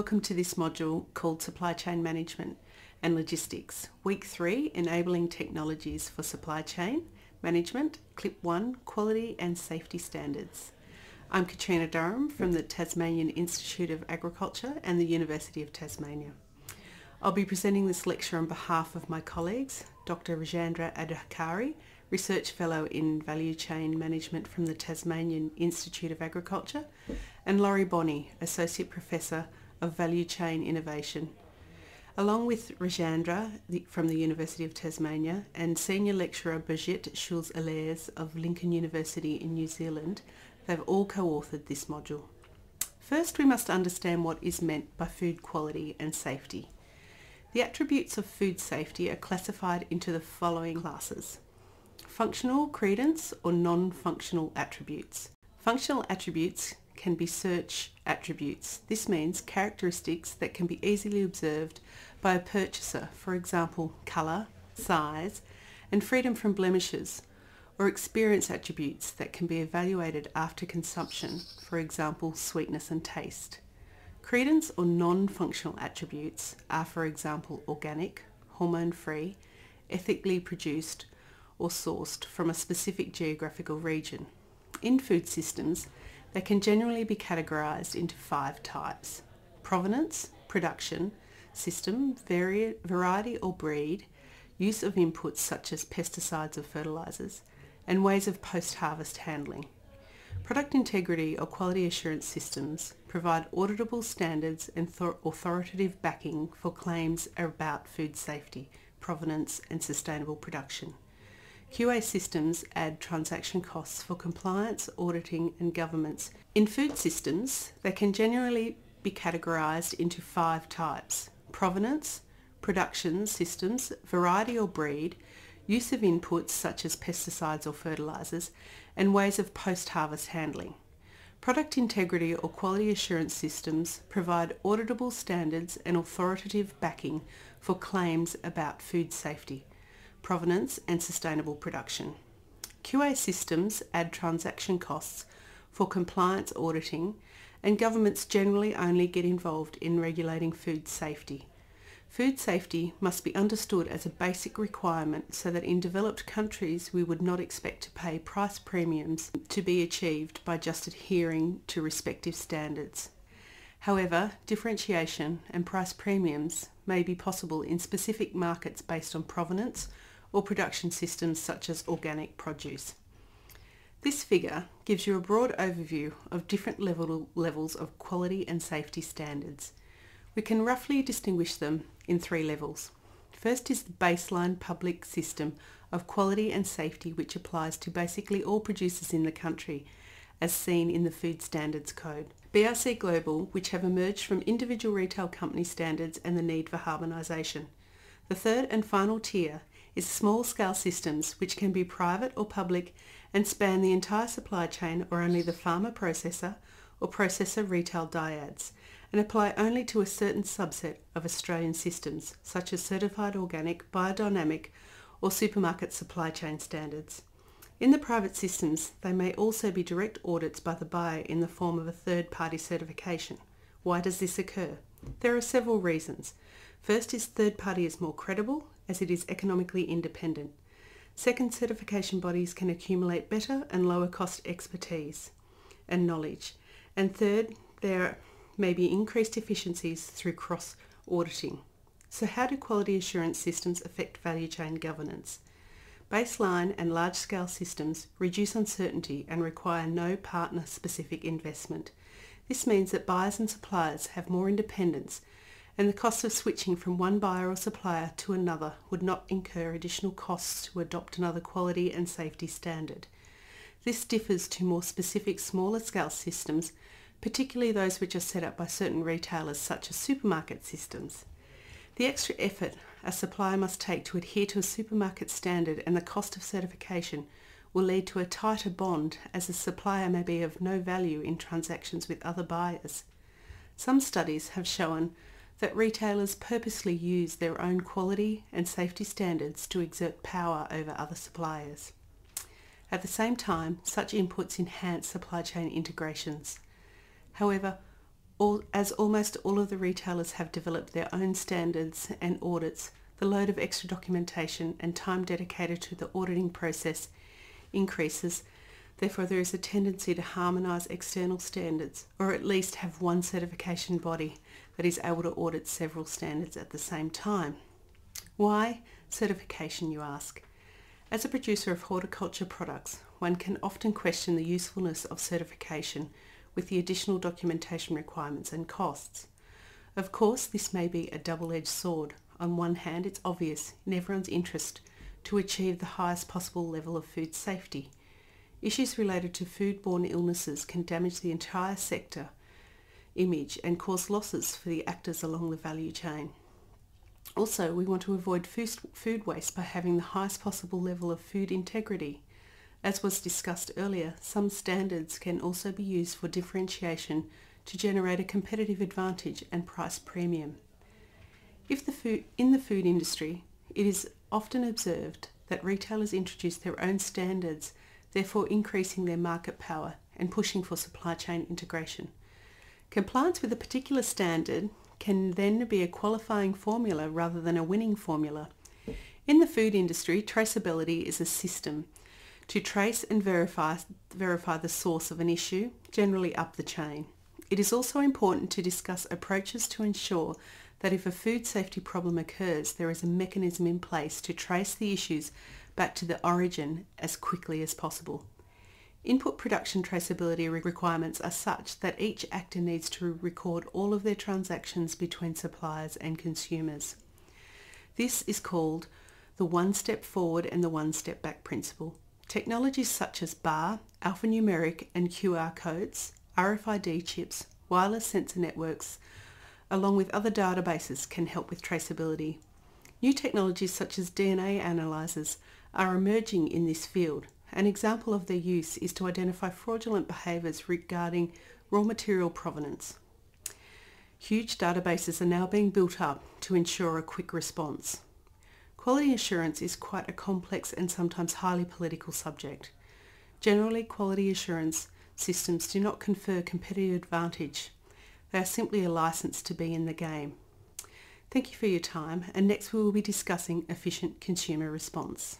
welcome to this module called Supply Chain Management and Logistics, Week 3, Enabling Technologies for Supply Chain Management, Clip 1, Quality and Safety Standards. I'm Katrina Durham from the Tasmanian Institute of Agriculture and the University of Tasmania. I'll be presenting this lecture on behalf of my colleagues, Dr. Rajendra Adhikari, Research Fellow in Value Chain Management from the Tasmanian Institute of Agriculture, and Laurie Bonney, Associate Professor of Value Chain Innovation. Along with Rajendra from the University of Tasmania and Senior Lecturer Brigitte Schulze-Ehlers of Lincoln University in New Zealand, they've all co-authored this module. First, we must understand what is meant by food quality and safety. The attributes of food safety are classified into the following classes. Functional, credence or non-functional attributes. Functional attributes can be search attributes. This means characteristics that can be easily observed by a purchaser, for example, colour, size, and freedom from blemishes, or experience attributes that can be evaluated after consumption, for example, sweetness and taste. Credence or non-functional attributes are, for example, organic, hormone-free, ethically produced or sourced from a specific geographical region. In food systems, they can generally be categorised into five types. Provenance, production, system, vari- variety or breed, use of inputs such as pesticides or fertilisers, and ways of post-harvest handling. Product integrity or quality assurance systems provide auditable standards and authoritative backing for claims about food safety, provenance and sustainable production. QA systems add transaction costs for compliance, auditing and governments. In food systems, they can generally be categorised into five types. Provenance, production systems, variety or breed, use of inputs such as pesticides or fertilisers, and ways of post-harvest handling. Product integrity or quality assurance systems provide auditable standards and authoritative backing for claims about food safety, provenance and sustainable production. QA systems add transaction costs for compliance auditing and governments generally only get involved in regulating food safety. Food safety must be understood as a basic requirement so that in developed countries we would not expect to pay price premiums to be achieved by just adhering to respective standards. However, differentiation and price premiums may be possible in specific markets based on provenance or production systems such as organic produce. This figure gives you a broad overview of different level, levels of quality and safety standards. We can roughly distinguish them in three levels. First is the baseline public system of quality and safety which applies to basically all producers in the country as seen in the Food Standards Code. BRC Global which have emerged from individual retail company standards and the need for harmonisation. The third and final tier is small-scale systems which can be private or public and span the entire supply chain or only the farmer processor or processor retail dyads and apply only to a certain subset of Australian systems such as certified organic, biodynamic or supermarket supply chain standards. In the private systems, they may also be direct audits by the buyer in the form of a third-party certification. Why does this occur? There are several reasons. First is third party is more credible as it is economically independent. Second, certification bodies can accumulate better and lower cost expertise and knowledge. And third, there may be increased efficiencies through cross auditing. So how do quality assurance systems affect value chain governance? Baseline and large-scale systems reduce uncertainty and require no partner-specific investment. This means that buyers and suppliers have more independence and the cost of switching from one buyer or supplier to another would not incur additional costs to adopt another quality and safety standard. This differs to more specific smaller scale systems particularly those which are set up by certain retailers such as supermarket systems. The extra effort a supplier must take to adhere to a supermarket standard and the cost of certification will lead to a tighter bond as a supplier may be of no value in transactions with other buyers. Some studies have shown that retailers purposely use their own quality and safety standards to exert power over other suppliers. At the same time, such inputs enhance supply chain integrations. However, All, as almost all of the retailers have developed their own standards and audits, the load of extra documentation and time dedicated to the auditing process increases. Therefore, there is a tendency to harmonise external standards, or at least have one certification body that is able to audit several standards at the same time. Why certification, you ask? As a producer of horticulture products, one can often question the usefulness of certification with the additional documentation requirements and costs. Of course, this may be a double-edged sword. On one hand, it's obvious in everyone's interest to achieve the highest possible level of food safety. Issues related to foodborne illnesses can damage the entire sector image and cause losses for the actors along the value chain. Also, we want to avoid food waste by having the highest possible level of food integrity. As was discussed earlier, some standards can also be used for differentiation to generate a competitive advantage and price premium. If the food, in the food industry, it is often observed that retailers introduce their own standards, therefore increasing their market power and pushing for supply chain integration. Compliance with a particular standard can then be a qualifying formula rather than a winning formula. In the food industry, traceability is a system to trace and verify, verify the source of an issue, generally up the chain. It is also important to discuss approaches to ensure that if a food safety problem occurs, there is a mechanism in place to trace the issues back to the origin as quickly as possible. Input production traceability requirements are such that each actor needs to record all of their transactions between suppliers and consumers. This is called the one step forward and the one step back principle. Technologies such as bar, alphanumeric and QR codes, RFID chips, wireless sensor networks, along with other databases can help with traceability. New technologies such as DNA analyzers are emerging in this field. An example of their use is to identify fraudulent behaviours regarding raw material provenance. Huge databases are now being built up to ensure a quick response. Quality assurance is quite a complex and sometimes highly political subject. Generally, quality assurance systems do not confer competitive advantage. They are simply a license to be in the game. Thank you for your time and next we will be discussing efficient consumer response.